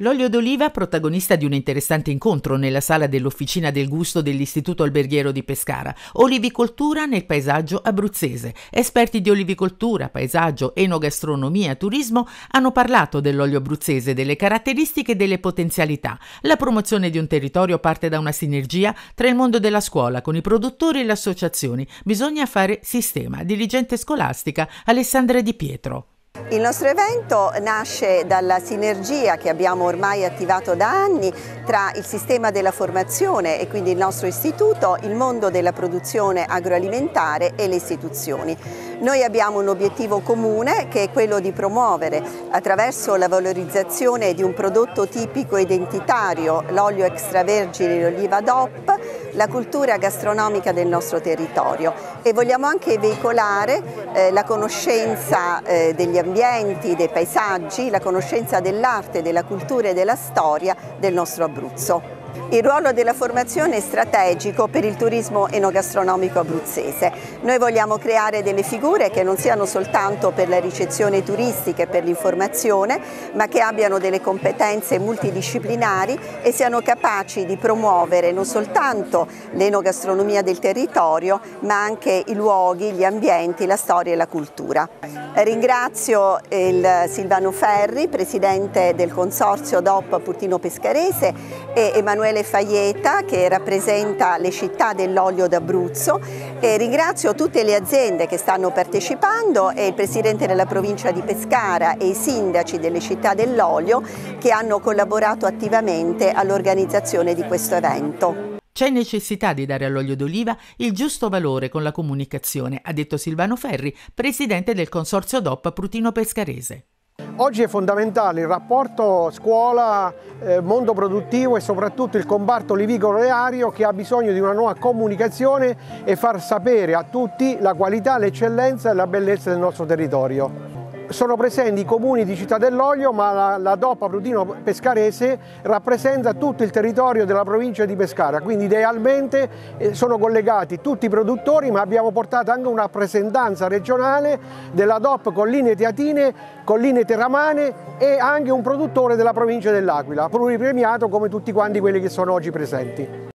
L'olio d'oliva, protagonista di un interessante incontro nella sala dell'Officina del Gusto dell'Istituto Alberghiero di Pescara. Olivicoltura nel paesaggio abruzzese. Esperti di olivicoltura, paesaggio, enogastronomia, turismo hanno parlato dell'olio abruzzese, delle caratteristiche e delle potenzialità. La promozione di un territorio parte da una sinergia tra il mondo della scuola con i produttori e le associazioni. Bisogna fare sistema. Dirigente scolastica Alessandra Di Pietro. Il nostro evento nasce dalla sinergia che abbiamo ormai attivato da anni tra il sistema della formazione e quindi il nostro istituto, il mondo della produzione agroalimentare e le istituzioni. Noi abbiamo un obiettivo comune che è quello di promuovere attraverso la valorizzazione di un prodotto tipico identitario, l'olio extravergine di oliva DOP, la cultura gastronomica del nostro territorio e vogliamo anche veicolare eh, la conoscenza eh, degli ambienti, dei paesaggi, la conoscenza dell'arte, della cultura e della storia del nostro Abruzzo. Il ruolo della formazione è strategico per il turismo enogastronomico abruzzese. Noi vogliamo creare delle figure che non siano soltanto per la ricezione turistica e per l'informazione, ma che abbiano delle competenze multidisciplinari e siano capaci di promuovere non soltanto l'enogastronomia del territorio, ma anche i luoghi, gli ambienti, la storia e la cultura. Ringrazio il Silvano Ferri, presidente del consorzio DOP Purtino Pescarese e Emanuele Faieta che rappresenta le città dell'olio d'Abruzzo ringrazio tutte le aziende che stanno partecipando e il Presidente della provincia di Pescara e i sindaci delle città dell'olio che hanno collaborato attivamente all'organizzazione di questo evento. C'è necessità di dare all'olio d'oliva il giusto valore con la comunicazione, ha detto Silvano Ferri, presidente del consorzio DOP Prutino Pescarese. Oggi è fondamentale il rapporto scuola, eh, produttivo e soprattutto il comparto olivicolo-oleario che ha bisogno di una nuova comunicazione e far sapere a tutti la qualità, l'eccellenza e la bellezza del nostro territorio sono presenti i comuni di Città dell'Olio, ma la, la DOPA Prudino Pescarese rappresenta tutto il territorio della provincia di Pescara, quindi idealmente eh, sono collegati tutti i produttori, ma abbiamo portato anche una rappresentanza regionale della DOP Colline Teatine, Colline Terramane e anche un produttore della provincia dell'Aquila, pluripremiato come tutti quanti quelli che sono oggi presenti.